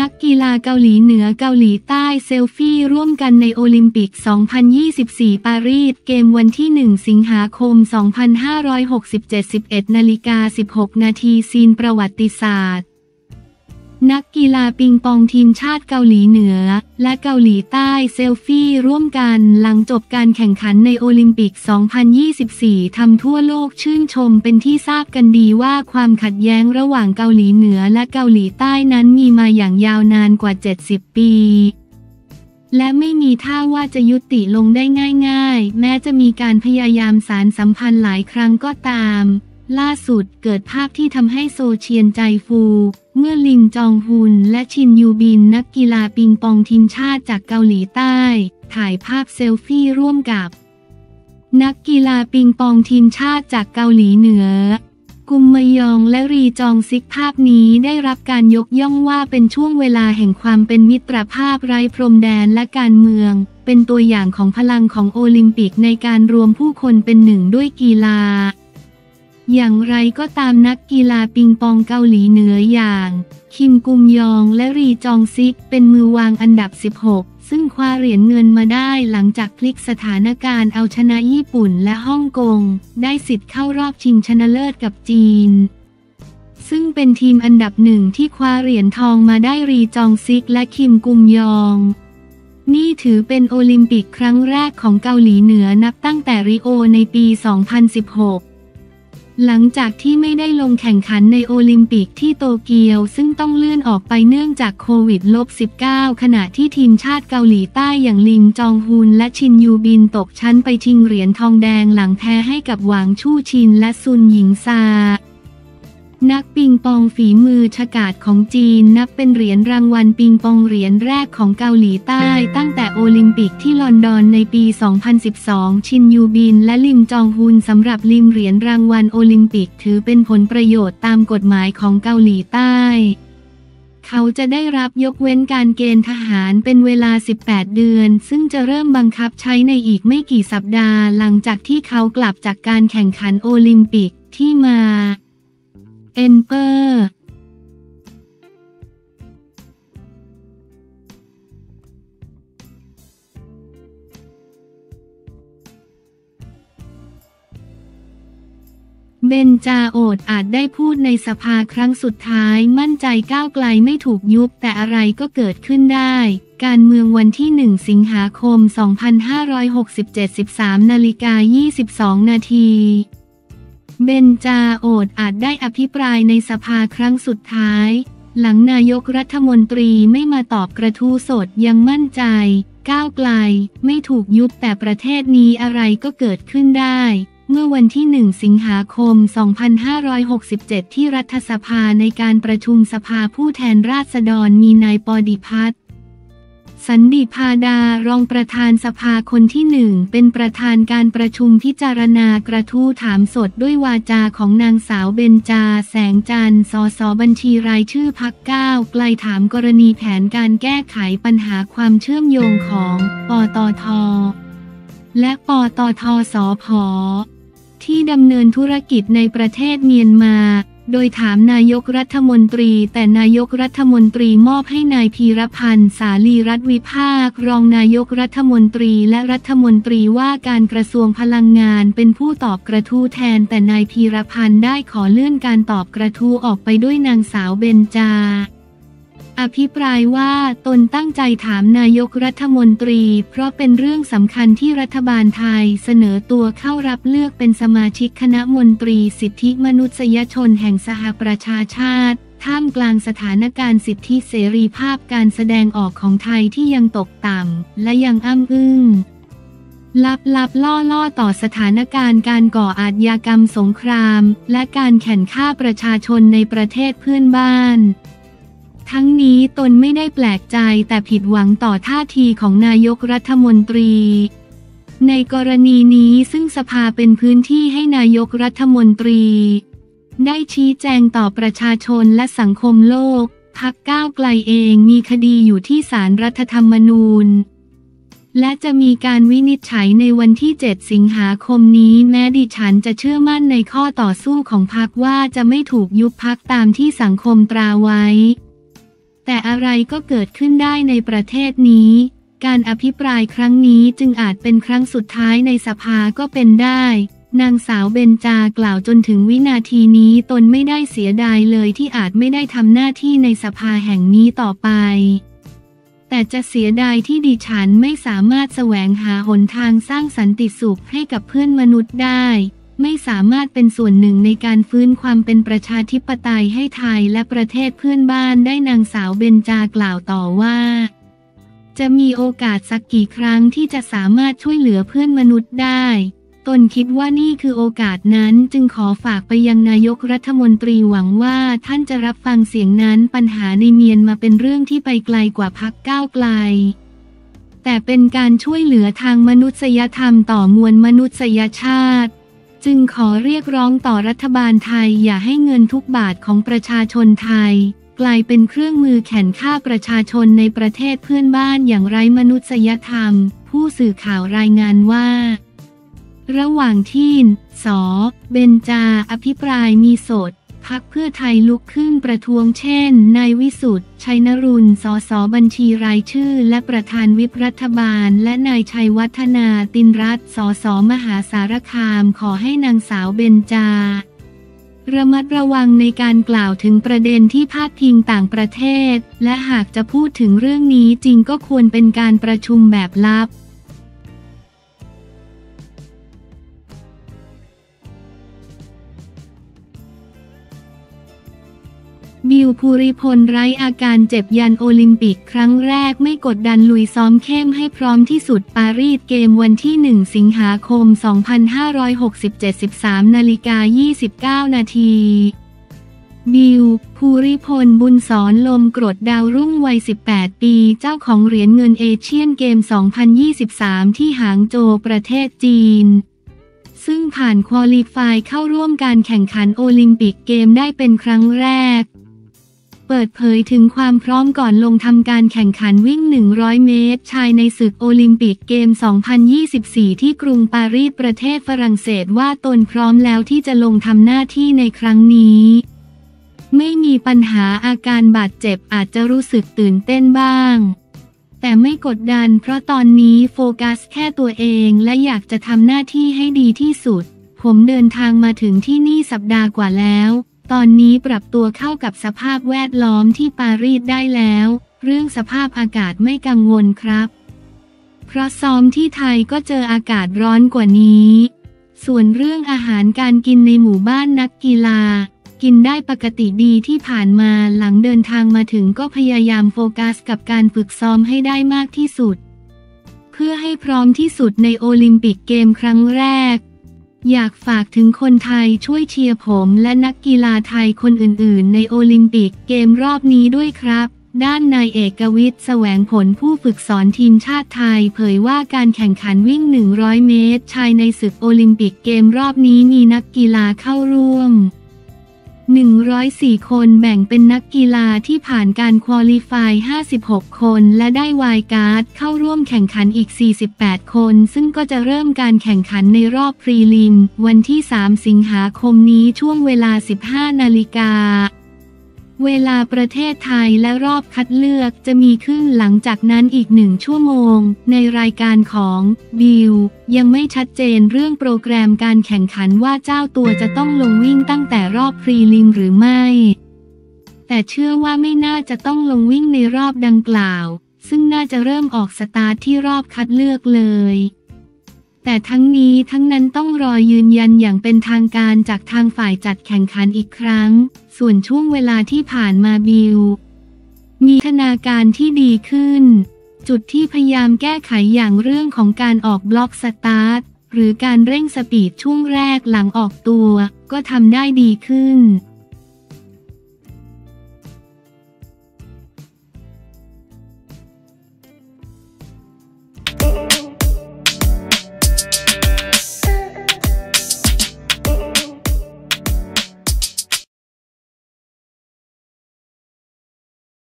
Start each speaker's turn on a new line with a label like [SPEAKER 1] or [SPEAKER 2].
[SPEAKER 1] นักกีฬาเกาหลีเหนือเกาหลีใต้เซลฟี่ร่วมกันในโอลิมปิก 2024 ปารีส เกมวันที่ 1 สิงหาคม 2567 11นาฬิกา 16 นาทีซีนประวัติศาสตร์ นักกีฬาปิงปองทีมชาติเกาหลีเหนือ และเกาหลีใต้เซลฟี่ร่วมกันหลังจบการแข่งขันในโอลิมปิก 2024 ทำทั่วโลกชื่นชมเป็นที่ทราบกันดีว่าความขัดแย้งระหว่างเกาหลีเหนือและเกาหลีใต้นั้นมีมาอย่างยาวนานกว่า 70 ปี และไม่มีท่าว่าจะยุติลงได้ง่าย ๆ แม้จะมีการพยายามสารสัมพันธ์หลายครั้งก็ตาม ล่าสุดเกิดภาพที่ทำให้โซเชียนใจฟู เมื่อลิมจองฮุนและชินยูบินนักกีฬาปิงปองทีมชาติจากเกาหลีใต้ ถ่ายภาพเซลฟี่ร่วมกับ นักกีฬาปิงปองทีมชาติจากเกาหลีเหนือ กุมมยองและรีจองซิกภาพนี้ได้รับการยกย่องว่าเป็นช่วงเวลาแห่งความเป็นมิตรภาพไร้พรมแดนและการเมือง เป็นตัวอย่างของพลังของโอลิมปิกในการรวมผู้คนเป็นหนึ่งด้วยกีฬา อย่างไรก็ตามนักกีฬาปิงปองเกาหลีเหนืออย่าง คิมกุมยองและรีจองซิกเป็นมือวางอันดับ 16 ซึ่งคว้าเหรียญเงินมาได้หลังจากพลิกสถานการณ์เอาชนะญี่ปุ่นและฮ่องกง ได้สิทธิ์เข้ารอบชิงชนะเลิศกับจีน ซึ่งเป็นทีมอันดับหนึ่งที่คว้าเหรียญทองมาได้รีจองซิกและคิมกุมยองนี่ถือเป็นโอลิมปิกครั้งแรกของเกาหลีเหนือนับตั้งแต่ริโอในปี 2016 หลังจากที่ไม่ได้ลงแข่งขันในโอลิมปิกที่โตเกียว ซึ่งต้องเลื่อนออกไปเนื่องจากโควิด -19 ขณะที่ทีมชาติเกาหลีใต้อย่างลิงจองฮุนและชินยูบินตกชั้นไปชิงเหรียญทองแดงหลังแพ้ให้กับหวางชู่ชินและซุนหญิงซา นักปิงปองฝีมือฉกาจของจีนนับเป็นเหรียญรางวัลปิงปองเหรียญแรกของเกาหลีใต้ตั้งแต่โอลิมปิกที่ลอนดอนในปี 2012 ชินยูบินและลิมจองฮุนสำหรับลิมเหรียญรางวัลโอลิมปิกถือเป็นผลประโยชน์ตามกฎหมายของเกาหลีใต้ เขาจะได้รับยกเว้นการเกณฑ์ทหารเป็นเวลา 18 เดือน ซึ่งจะเริ่มบังคับใช้ในอีกไม่กี่สัปดาห์หลังจากที่เขากลับจากการแข่งขันโอลิมปิกที่มา เอนเปอร์เบนจาโอดอาจได้พูดในสภาครั้งสุดท้ายมั่นใจก้าวไกลไม่ถูกยุบแต่อะไรก็เกิดขึ้นได้ การเมืองวันที่ 1 สิงหาคม 2567 13นาฬิกา22 นาที เบนจาโอดอาจได้อภิปรายในสภาครั้งสุดท้าย หลังนายกรัฐมนตรีไม่มาตอบกระทู้สดยังมั่นใจ ก้าวไกล ไม่ถูกยุบแต่ประเทศนี้อะไรก็เกิดขึ้นได้ เมื่อวันที่ 1 สิงหาคม 2567 ที่รัฐสภาในการประชุมสภาผู้แทนราษฎรมีนายปอดิพัฒน์ สันดิพาดารองประธานสภาคนที่หนึ่งเป็นประธานการประชุมพิจารณากระทู้ถามสดด้วยวาจาของนางสาวเบนจา แสงจันทร์สสบัญชีรายชื่อพักเก้าไกลถามกรณีแผนการแก้ไขปัญหาความเชื่อมโยงของปตท และปตทสพที่ดำเนินธุรกิจในประเทศเมียนมา โดยถามนายกรัฐมนตรี แต่นายกรัฐมนตรีมอบให้นายพีรพันธ์สาลีรัฐวิภาค รองนายกรัฐมนตรีและรัฐมนตรีว่าการกระทรวงพลังงานเป็นผู้ตอบกระทู้แทน แต่นายพีรพันธ์ได้ขอเลื่อนการตอบกระทู้ออกไปด้วยนางสาวเบนจา อภิปรายว่าตนตั้งใจถามนายกรัฐมนตรี เพราะเป็นเรื่องสำคัญที่รัฐบาลไทยเสนอตัวเข้ารับเลือกเป็นสมาชิกคณะมนตรีสิทธิมนุษยชนแห่งสหประชาชาติ ท่ามกลางสถานการณ์สิทธิเสรีภาพการแสดงออกของไทยที่ยังตกต่ำและยังอ้ำอึ้งลับลับล่อล่อต่อสถานการณ์การก่ออาชญากรรมสงคราม และการแข่นฆ่าประชาชนในประเทศเพื่อนบ้าน ทั้งนี้ตนไม่ได้แปลกใจแต่ผิดหวังต่อท่าทีของนายกรัฐมนตรี ในกรณีนี้ซึ่งสภาเป็นพื้นที่ให้นายกรัฐมนตรี ได้ชี้แจงต่อประชาชนและสังคมโลกพักก้าวไกลเองมีคดีอยู่ที่ศาลรรัฐธรรมนูญ และจะมีการวินิจฉัยในวันที่ 7 สิงหาคมนี้แม้ดิฉันจะเชื่อมั่นในข้อต่อสู้ของพักว่าจะไม่ถูกยุบพักตามที่สังคมตราไว้ แต่อะไรก็เกิดขึ้นได้ในประเทศนี้ การอภิปรายครั้งนี้จึงอาจเป็นครั้งสุดท้ายในสภาก็เป็นได้ นางสาวเบนจากล่าวจนถึงวินาทีนี้ตนไม่ได้เสียดายเลยที่อาจไม่ได้ทำหน้าที่ในสภาแห่งนี้ต่อไป แต่จะเสียดายที่ดิฉันไม่สามารถแสวงหาหนทางสร้างสันติสุขให้กับเพื่อนมนุษย์ได้ ไม่สามารถเป็นส่วนหนึ่งในการฟื้นความเป็นประชาธิปไตยให้ไทยและประเทศเพื่อนบ้านได้นางสาวเบนจากล่าวต่อว่า จะมีโอกาสสักกี่ครั้งที่จะสามารถช่วยเหลือเพื่อนมนุษย์ได้ ตนคิดว่านี่คือโอกาสนั้นจึงขอฝากไปยังนายกรัฐมนตรีหวังว่าท่านจะรับฟังเสียงนั้นปัญหาในเมียนมาเป็นเรื่องที่ไปไกลกว่าพักก้าวไกลแต่เป็นการช่วยเหลือทางมนุษยธรรมต่อมวลมนุษยชาติ จึงขอเรียกร้องต่อรัฐบาลไทยอย่าให้เงินทุกบาทของประชาชนไทย กลายเป็นเครื่องมือแข่นฆ่าประชาชนในประเทศเพื่อนบ้านอย่างไร้มนุษยธรรม ผู้สื่อข่าวรายงานว่า ระหว่างที่ส เบนจา อภิปรายมีสด พักเพื่อไทยลุกขึ้นประท้วงเช่น นายวิสุทธ์ชัยนรุนสอสอบัญชีรายชื่อ และประธานวิปรัฐบาล และนายชัยวัฒนาตินรัตน์สอสอมหาสารคามขอให้นางสาวเบนจาระมัดระวังในการกล่าวถึงประเด็นที่พาดพิงต่างประเทศ และหากจะพูดถึงเรื่องนี้จริงก็ควรเป็นการประชุมแบบลับ บิวภูริพลไร้อาการเจ็บยันโอลิมปิกครั้งแรกไม่กดดันลุยซ้อมเข้มให้พร้อมที่สุดปารีสเกมวันที่ 1 สิงหาคม 2567 13นาฬิกา29 นาทีบิวภูริพลบุญสอนลมกรดดาวรุ่งวัย 18 ปี เจ้าของเหรียญเงินเอเชียนเกม 2023 ที่หางโจวประเทศจีน ซึ่งผ่าน qualify เข้าร่วมการแข่งขันโอลิมปิกเกมได้เป็นครั้งแรก เปิดเผยถึงความพร้อมก่อนลงทำการแข่งขันวิ่ง 100 เมตร ชายในศึกโอลิมปิกเกม 2024 ที่กรุงปารีสประเทศฝรั่งเศสว่าตนพร้อมแล้วที่จะลงทำหน้าที่ในครั้งนี้ไม่มีปัญหาอาการบาดเจ็บอาจจะรู้สึกตื่นเต้นบ้าง แต่ไม่กดดันเพราะตอนนี้โฟกัสแค่ตัวเองและอยากจะทำหน้าที่ให้ดีที่สุด ผมเดินทางมาถึงที่นี่สัปดาห์กว่าแล้ว ตอนนี้ปรับตัวเข้ากับสภาพแวดล้อมที่ปารีสได้แล้ว เรื่องสภาพอากาศไม่กังวลครับ เพราะซ้อมที่ไทยก็เจออากาศร้อนกว่านี้ ส่วนเรื่องอาหารการกินในหมู่บ้านนักกีฬา กินได้ปกติดีที่ผ่านมาหลังเดินทางมาถึงก็พยายามโฟกัสกับการฝึกซ้อมให้ได้มากที่สุด เพื่อให้พร้อมที่สุดในโอลิมปิกเกมครั้งแรก อยากฝากถึงคนไทยช่วยเชียร์ผมและนักกีฬาไทยคนอื่นๆ ในโอลิมปิกเกมรอบนี้ด้วยครับ ด้านนายเอกวิทย์แสวงผลผู้ฝึกสอนทีมชาติไทย เผยว่าการแข่งขันวิ่ง 100 เมตร ชายในศึกโอลิมปิกเกมรอบนี้มีนักกีฬาเข้าร่วม 104 คนแบ่งเป็นนักกีฬาที่ผ่านการ qualify 56 คน และได้ wild card เข้าร่วมแข่งขันอีก 48 คน ซึ่งก็จะเริ่มการแข่งขันในรอบ prelim วันที่ 3 สิงหาคมนี้ช่วงเวลา 15 นาฬิกา เวลาประเทศไทยและรอบคัดเลือกจะมีขึ้นหลังจากนั้นอีกหนึ่งชั่วโมง ในรายการของบิลยังไม่ชัดเจนเรื่องโปรแกรมการแข่งขันว่าเจ้าตัวจะต้องลงวิ่งตั้งแต่รอบพรีลิมหรือไม่ แต่เชื่อว่าไม่น่าจะต้องลงวิ่งในรอบดังกล่าว ซึ่งน่าจะเริ่มออกสตาร์ทที่รอบคัดเลือกเลย แต่ทั้งนี้ทั้งนั้นต้องรอยืนยันอย่างเป็นทางการจากทางฝ่ายจัดแข่งขันอีกครั้ง ส่วนช่วงเวลาที่ผ่านมาบิล มีพัฒนาการที่ดีขึ้น จุดที่พยายามแก้ไขอย่างเรื่องของการออกบล็อกสตาร์ทหรือการเร่งสปีดช่วงแรกหลังออกตัว ก็ทำได้ดีขึ้น